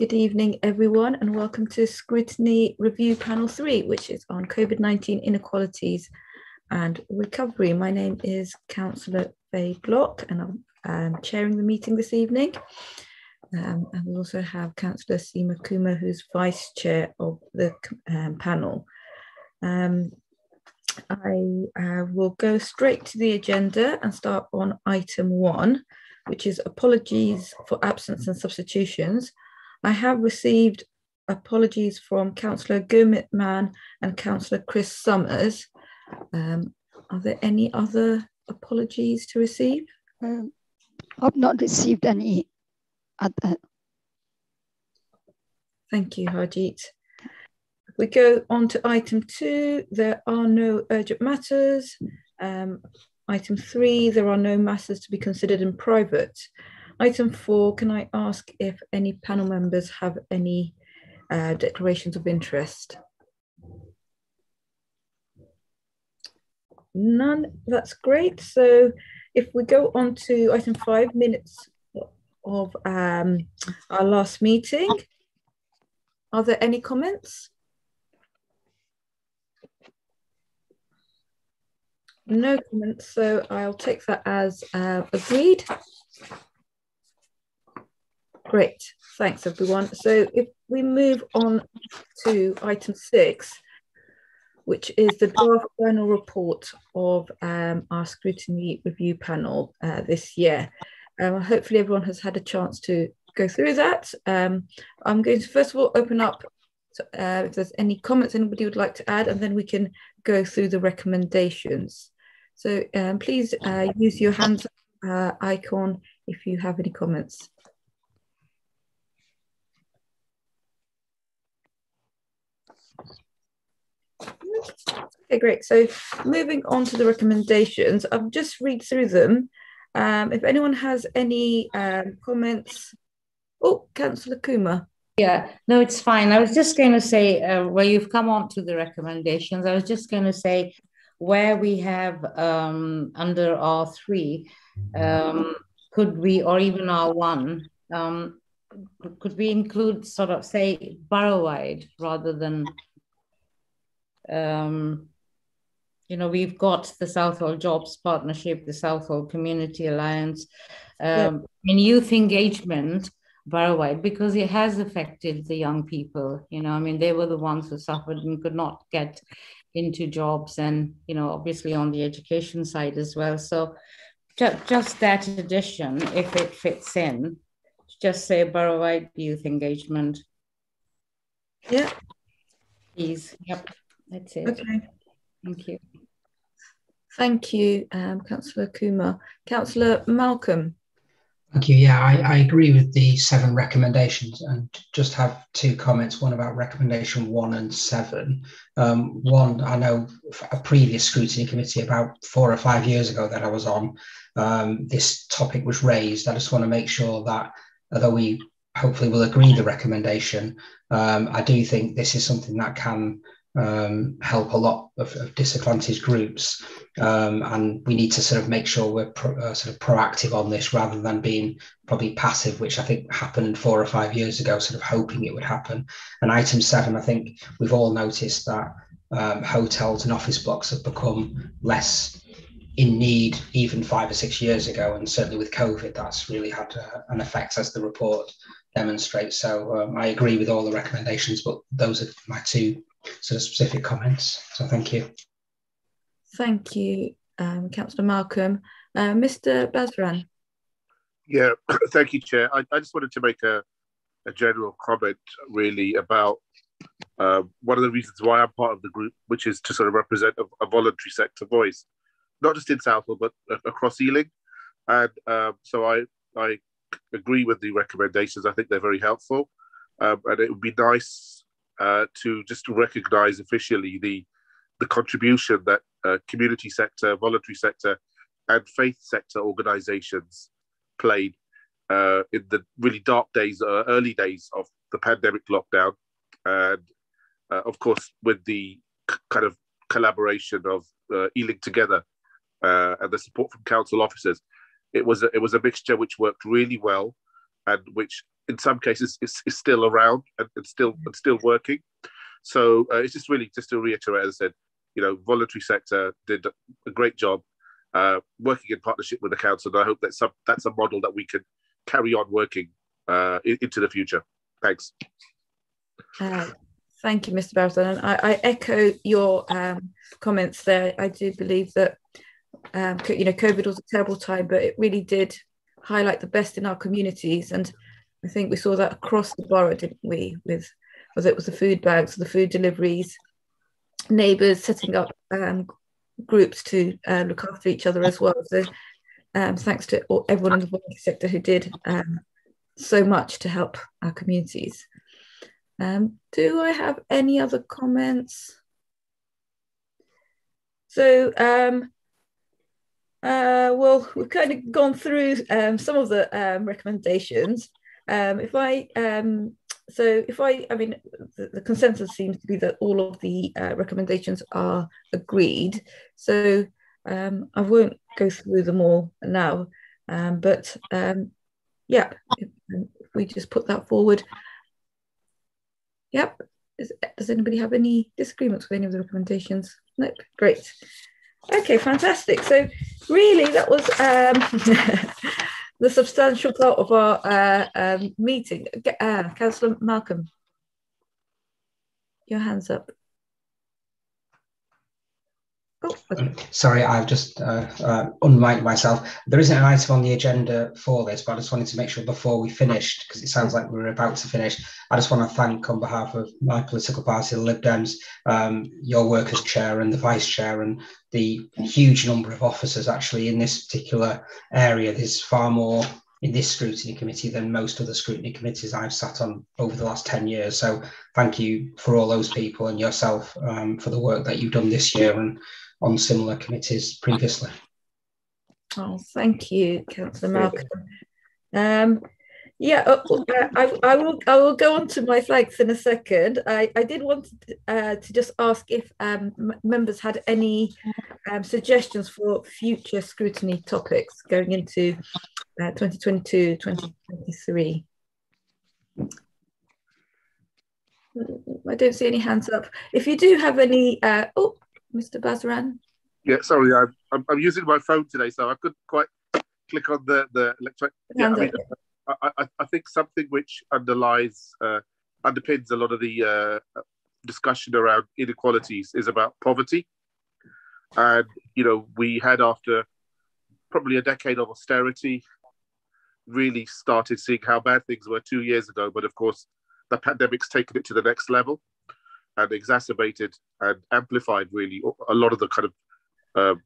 Good evening, everyone, and welcome to Scrutiny Review Panel 3, which is on COVID-19 inequalities and recovery. My name is Councillor Faye Block, and I'm um, chairing the meeting this evening. Um, and we also have Councillor Seema Kumar, who's Vice Chair of the um, panel. Um, I uh, will go straight to the agenda and start on item one, which is apologies for absence and substitutions. I have received apologies from Councillor Gurmit Mann and Councillor Chris Summers. Um, are there any other apologies to receive? Um, I've not received any other. Thank you, Harjeet. We go on to item two, there are no urgent matters. Um, item three, there are no matters to be considered in private. Item four, can I ask if any panel members have any uh, declarations of interest? None, that's great. So if we go on to item five, minutes of um, our last meeting, are there any comments? No comments, so I'll take that as uh, agreed. Great, thanks everyone. So if we move on to item six, which is the draft final report of um, our scrutiny review panel uh, this year. Um, hopefully everyone has had a chance to go through that. Um, I'm going to first of all open up uh, if there's any comments anybody would like to add, and then we can go through the recommendations. So um, please uh, use your hands uh, icon if you have any comments. Okay, great. So moving on to the recommendations, I'll just read through them. Um, if anyone has any um, comments, oh, Councillor Kumar. Yeah, no, it's fine. I was just going to say, uh, where you've come on to the recommendations, I was just going to say where we have um, under R3, um, could we, or even R1, um, could we include sort of say borough wide rather than um, you know, we've got the Southall Jobs Partnership, the Southall Community Alliance, um, yeah. and youth engagement borough-wide because it has affected the young people. You know, I mean, they were the ones who suffered and could not get into jobs, and you know, obviously on the education side as well. So, ju- just that addition, if it fits in, just say borough-wide youth engagement. Yeah. Please. Yep. That's it. Okay. Thank you. Thank you, um, Councillor Kumar. Councillor Malcolm. Thank you. Yeah, I, I, agree with the seven recommendations and just have two comments, one about recommendation one and seven. Um, one, I know a previous scrutiny committee about four or five years ago that I was on, um, this topic was raised. I just want to make sure that although we hopefully will agree the recommendation, um, I do think this is something that can um, help a lot of, of disadvantaged groups, um, and we need to sort of make sure we're pro, uh, sort of proactive on this rather than being probably passive, which I think happened four or five years ago, sort of hoping it would happen. And item seven, I think we've all noticed that um, hotels and office blocks have become less in need even five or six years ago, and certainly with COVID, that's really had uh, an effect, as the report demonstrates. So um, I agree with all the recommendations, but those are my two sort of specific comments. So thank you. Thank you, um, Councillor Malcolm. Uh, Mr. Basran. Yeah, thank you, Chair. I, I just wanted to make a, a general comment really about uh, one of the reasons why I'm part of the group, which is to sort of represent a, a voluntary sector voice, not just in Southall, but across Ealing. And um, so I, I agree with the recommendations. I think they're very helpful. Um, and it would be nice uh, to just to recognise officially the the contribution that uh, community sector, voluntary sector, and faith sector organisations played uh, in the really dark days, uh, early days of the pandemic lockdown, and uh, of course with the c- kind of collaboration of Ealing Together and the support from council officers, it was a, it was a mixture which worked really well, and which in some cases is, is still around and, and still and still working. So uh, it's just really just to reiterate, as I said, you know, voluntary sector did a great job uh, working in partnership with the council. And I hope that's some, that's a model that we can carry on working uh, into the future. Thanks. Thank you, Mr. Barton. And I, I echo your um, comments there. I do believe that um, you know COVID was a terrible time, but it really did highlight the best in our communities, and I think we saw that across the borough, didn't we? With whether it was the food bags, the food deliveries, neighbours setting up um, groups to uh, look after each other as well. So um, thanks to everyone in the voluntary sector who did um, so much to help our communities. Um, do I have any other comments? So, um, uh, well, we've kind of gone through um, some of the um, recommendations. Um, if I, um, so if I, I mean, the, the, consensus seems to be that all of the uh, recommendations are agreed. So um, I won't go through them all now, um, but yeah, if, if we just put that forward. Yep. Is, does anybody have any disagreements with any of the recommendations? Nope. Great. Okay, fantastic. So really that was um, the substantial part of our uh, um, meeting. Uh, Councillor Malcolm, your hands up. Oh, okay. Sorry, I've just uh, uh, myself. There isn't an item on the agenda for this, but I just wanted to make sure before we finished, because it sounds like we are about to finish. I just want to thank, on behalf of my political party, the Lib Dems, um, your work as chair and the vice chair, and the huge number of officers actually in this particular area. There's far more in this scrutiny committee than most other scrutiny committees I've sat on over the last 10 years. So thank you for all those people and yourself um, for the work that you've done this year and on similar committees previously. Oh, thank you, Councillor Malcolm. Um, yeah, uh, I, I will. I will go on to my thanks in a second. I, I did want to, uh, to just ask if um, members had any um, suggestions for future scrutiny topics going into uh, 2022, 2023. I don't see any hands up. If you do have any, uh, oh, Mr. Basran? Yeah, sorry, I'm, I'm, I'm, using my phone today, so I couldn't quite click on the the electronic. Yeah, I, mean, I, I, I, think something which underlies uh, underpins a lot of the uh, discussion around inequalities is about poverty, and you know we had after probably a decade of austerity really started seeing how bad things were two years ago, but of course the pandemic's taken it to the next level and exacerbated and amplified really a lot of the kind of um,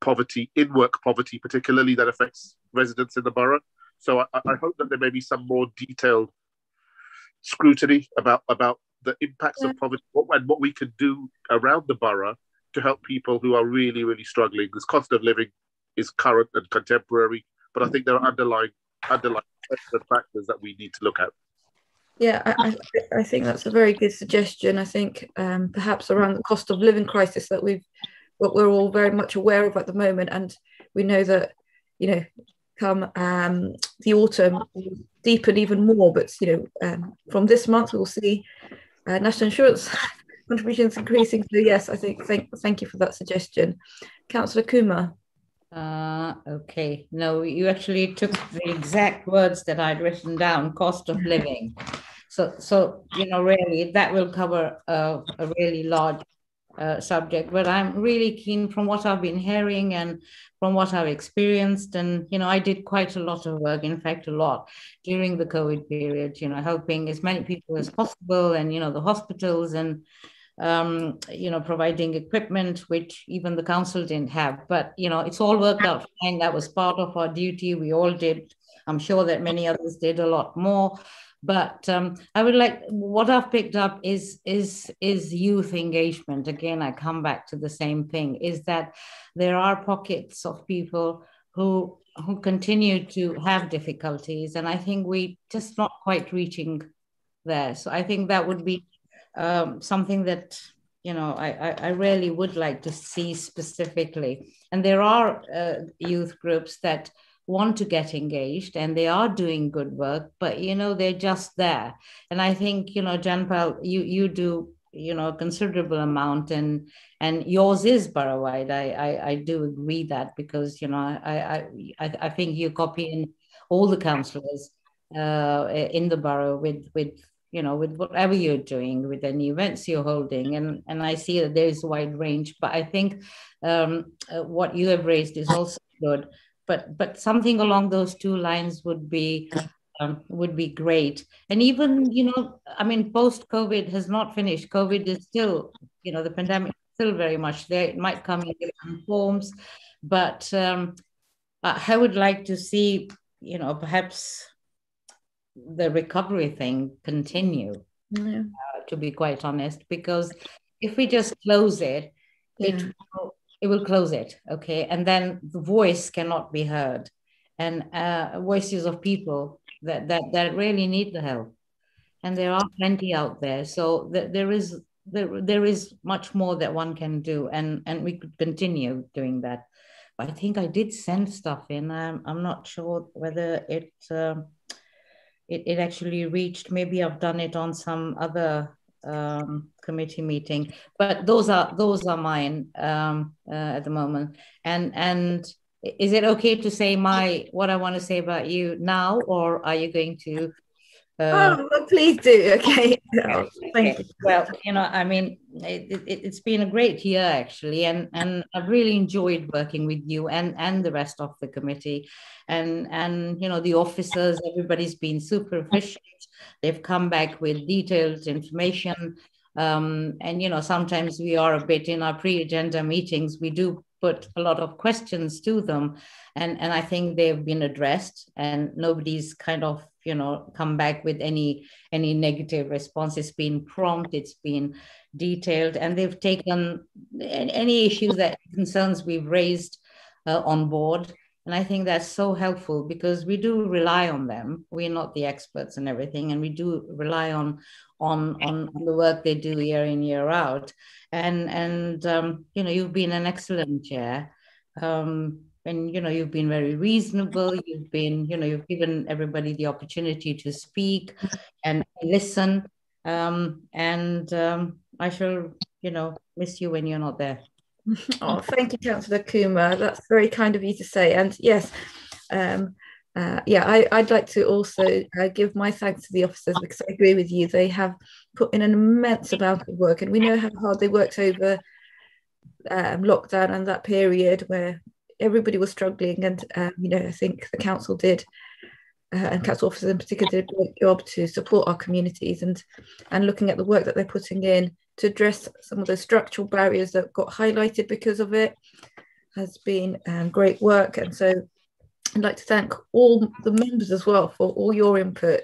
poverty, in work poverty, particularly that affects residents in the borough. So I, I, hope that there may be some more detailed scrutiny about about the impacts yeah. of poverty and what we can do around the borough to help people who are really, really struggling. This cost of living is current and contemporary, but I think there are underlying underlying factors that we need to look at. Yeah, I, I, think that's a very good suggestion. I think um, perhaps around the cost of living crisis that we've, what we're all very much aware of at the moment, and we know that, you know, come um, the autumn will deepen even more. But you know, um, from this month we'll see uh, national insurance contributions increasing. So yes, I think thank thank you for that suggestion, Councillor Kumar. Uh, okay. No, you actually took the exact words that I'd written down cost of living. So, so you know, really, that will cover a, a really large uh, subject. But I'm really keen from what I've been hearing and from what I've experienced. And, you know, I did quite a lot of work, in fact, a lot during the COVID period, you know, helping as many people as possible and, you know, the hospitals and um, you know, providing equipment, which even the council didn't have. But, you know, it's all worked out fine. That was part of our duty. We all did. I'm sure that many others did a lot more. But um, I would like what I've picked up is is is youth engagement. Again, I come back to the same thing: is that there are pockets of people who who continue to have difficulties, and I think we just not quite reaching there. So I think that would be um, something that you know I, I really would like to see specifically. And there are uh, youth groups that want to get engaged and they are doing good work, but you know, they're just there. And I think, you know, Janpal, you you do you know a considerable amount and and yours is borough wide I, I i do agree that because you know i i i think you copy in all the councillors uh in the borough with with you know with whatever you're doing with any events you're holding and and i see that there is a wide range but i think um uh, what you have raised is also good but but something along those two lines would be um, would be great. And even, you know, I mean, post COVID has not finished. COVID is still, you know, the pandemic is still very much there. It might come in different forms, but um, I would like to see, you know, perhaps the recovery thing continue, yeah. uh, to be quite honest, because if we just close it, yeah. it, will, it will close it, okay? And then the voice cannot be heard. And uh, voices of people that that that really need the help, and there are plenty out there. So th- there is there there is much more that one can do, and and we could continue doing that. But I think I did send stuff in. I'm I'm not sure whether it. Um, it, it actually reached maybe i've done it on some other um, committee meeting but those are those are mine um, uh, at the moment and and is it okay to say my what I want to say about you now, or are you going to? Uh... Oh, well, please do. Okay. Thank you. Well, you know, I mean, it, it, has been a great year actually, and and I've really enjoyed working with you and and the rest of the committee, and and you know the officers. Everybody's been super efficient. They've come back with detailed information. Um, and you know sometimes we are a bit in our pre-agenda meetings. We do put a lot of questions to them. And and i think they've been addressed and nobody's kind of you know come back with any any negative response. It's been prompt it's been detailed and they've taken any issues that concerns we've raised uh, on board and i think that's so helpful because we do rely on them. We're not the experts and everything and we do rely on on on, the work they do year in year out. And and um, you know you've been an excellent chair. Um, and you know you've been very reasonable. You've been you know you've given everybody the opportunity to speak and listen. Um, and um, i shall you know miss you when you're not there oh thank you councillor kumar that's very kind of you to say and yes um, uh, yeah, I, would like to also uh, give my thanks to the officers because I agree with you. They have put in an immense amount of work, and we know how hard they worked over um, lockdown and that period where everybody was struggling. And um, you know, I think the council did, uh, and council officers in particular, did a great job to support our communities and and looking at the work that they're putting in to address some of the structural barriers that got highlighted because of it has been um, great work. And so I'd like to thank all the members as well for all your input.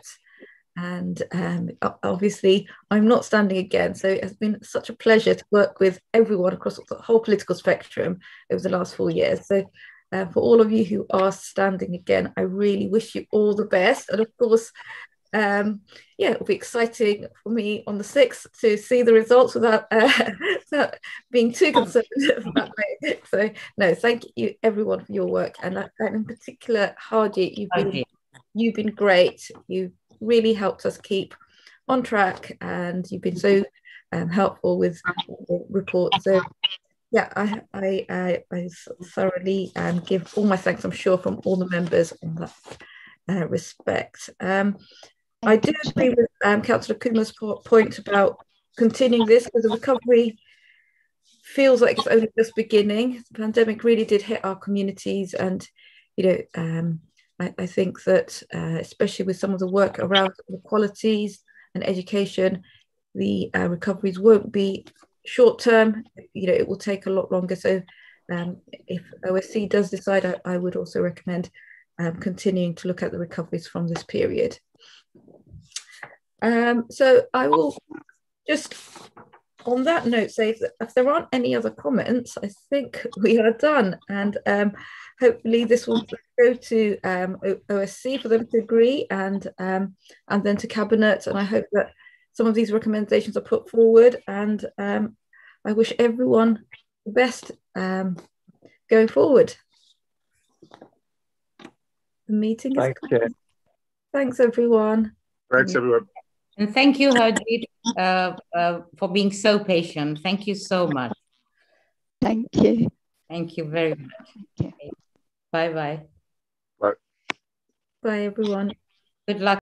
And um, obviously, I'm not standing again. So it has been such a pleasure to work with everyone across the whole political spectrum over the last four years. So uh, for all of you who are standing again, I really wish you all the best. And of course, um, yeah, it'll be exciting for me on the 6th to see the results without, uh, without being too concerned about it. So, no, thank you everyone for your work. And, uh, and in particular, Hardy, you've been, you've been great. You've really helped us keep on track and you've been so um, helpful with the reports. So, yeah, I, I, I, I thoroughly um, give all my thanks, I'm sure, from all the members on that uh, respect. Um, I do agree with um, Councillor Kumar's point about continuing this because the recovery feels like it's only just beginning. The pandemic really did hit our communities, and you know, um, I, I, think that uh, especially with some of the work around inequalities and education, the uh, recoveries won't be short term. You know, it will take a lot longer. So, um, if OSC does decide, I, I would also recommend um, continuing to look at the recoveries from this period. Um, so I will just on that note say that if there aren't any other comments, I think we are done. And um, hopefully this will go to um, OSC for them to agree and, um, and then to Cabinet. And I hope that some of these recommendations are put forward. And um, I wish everyone the best um, going forward. The meeting is Thanks, Thanks, everyone. Thanks, everyone. And thank you, Harjeet, uh, uh, for being so patient. Thank you so much. Thank you. Thank you very much. Thank you. Bye bye. Bye, everyone. Good luck.